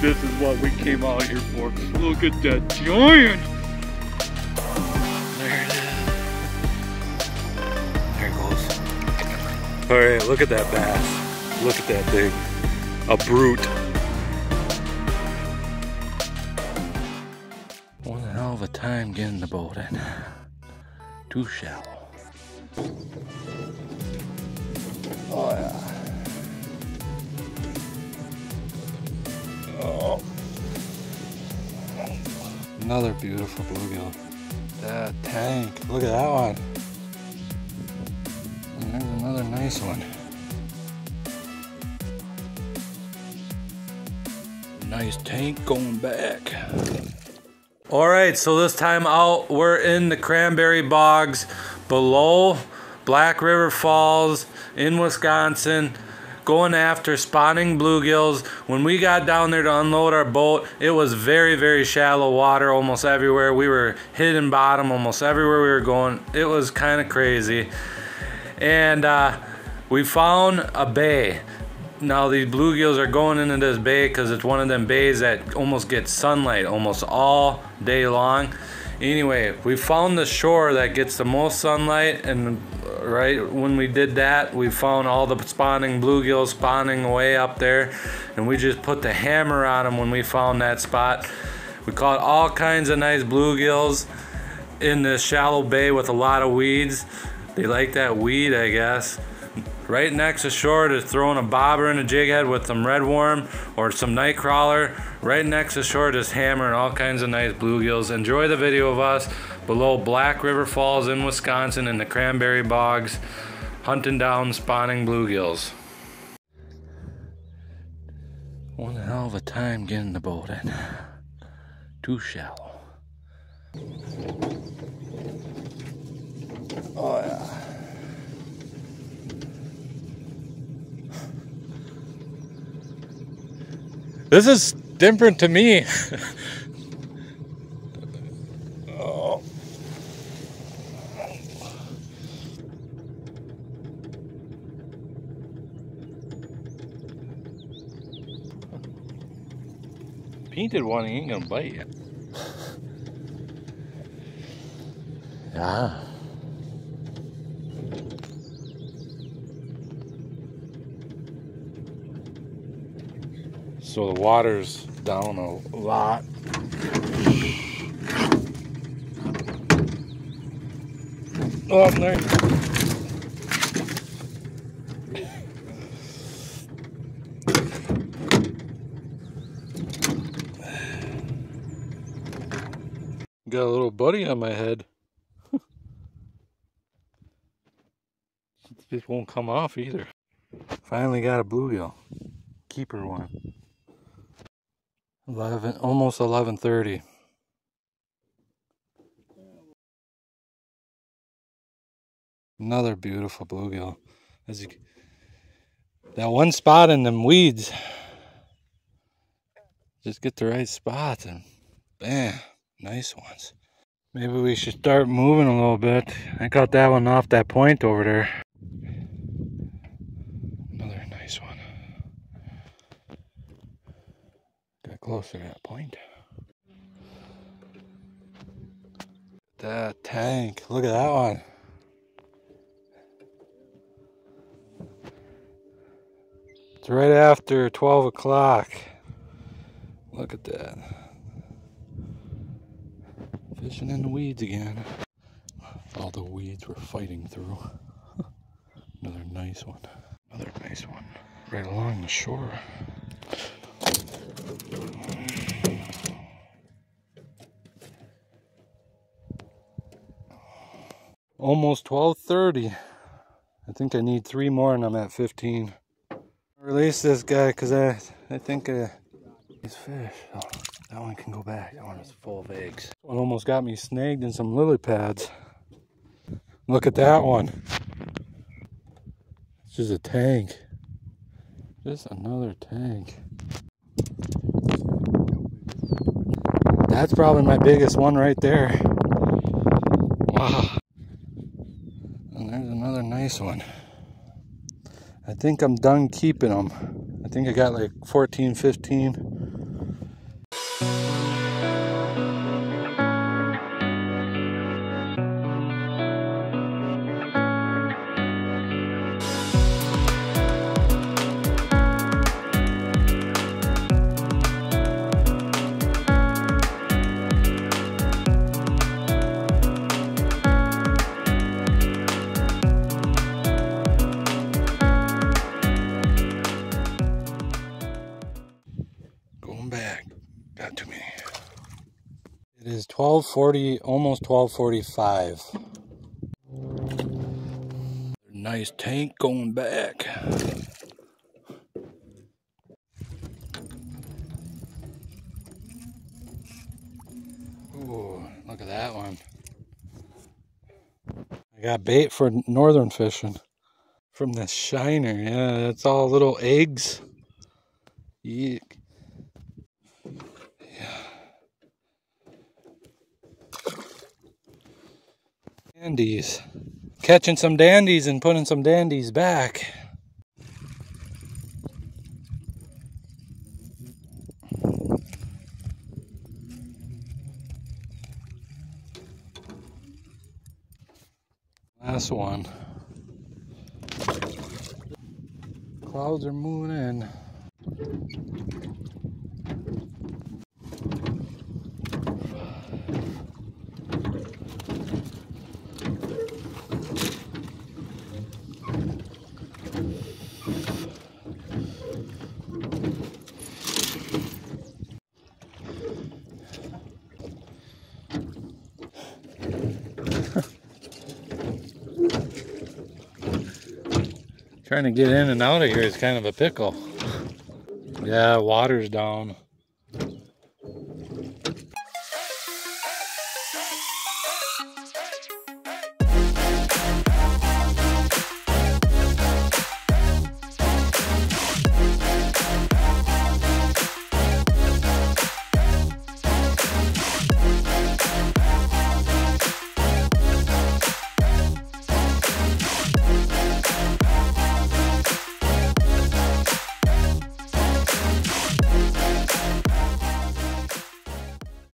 this is what we came out here for. Look at that giant. There it is. There it goes. All right, look at that bass. Look at that thing. A brute. One hell of a time getting the boat in. Too shallow. Oh yeah. Another beautiful bluegill. That tank. Look at that one. And there's another nice one. Nice tank going back. All right, so this time out, we're in the cranberry bogs below Black River Falls in Wisconsin going after spawning bluegills. When we got down there to unload our boat, it was very, very shallow water almost everywhere. We were hitting bottom almost everywhere we were going. It was kind of crazy. And uh, we found a bay. Now these bluegills are going into this bay because it's one of them bays that almost gets sunlight almost all day long. Anyway, we found the shore that gets the most sunlight and right when we did that we found all the spawning bluegills spawning away up there and we just put the hammer on them when we found that spot. We caught all kinds of nice bluegills in this shallow bay with a lot of weeds. They like that weed i guess right next to shore to throwing a bobber and a jig head with some red worm or some night crawler right next to shore just hammering all kinds of nice bluegills enjoy the video of us below Black River Falls in Wisconsin in the cranberry bogs, hunting down spawning bluegills. One hell of a time getting the boat in. Too shallow. Oh yeah. This is different to me. Oh. painted one, he ain't gonna bite you. yeah. So the water's down a lot. Oh, there. Got a little buddy on my head. this won't come off either. Finally got a bluegill. Keeper one. 11, almost 11.30. Another beautiful bluegill. As you, that one spot in them weeds. Just get the right spot and bam. Nice ones. Maybe we should start moving a little bit. I got that one off that point over there. Another nice one. Closer to that point. That tank. Look at that one. It's right after 12 o'clock. Look at that. Fishing in the weeds again. All the weeds we're fighting through. Another nice one. Another nice one. Right along the shore. Almost 12.30. I think I need three more and I'm at 15. Release this guy because I, I think uh, he's fish. Oh. That one can go back. That one is full of eggs. One almost got me snagged in some lily pads. Look at that one. It's just a tank. Just another tank. That's probably my biggest one right there. Wow. Nice one. I think I'm done keeping them. I think I got like 14, 15. Is 1240, almost 1245. Nice tank going back. Ooh, look at that one. I got bait for northern fishing from the shiner. Yeah, that's all little eggs. Eek. Dandies. Catching some dandies and putting some dandies back. Last one. Clouds are moving in. Trying to get in and out of here is kind of a pickle. Yeah, water's down.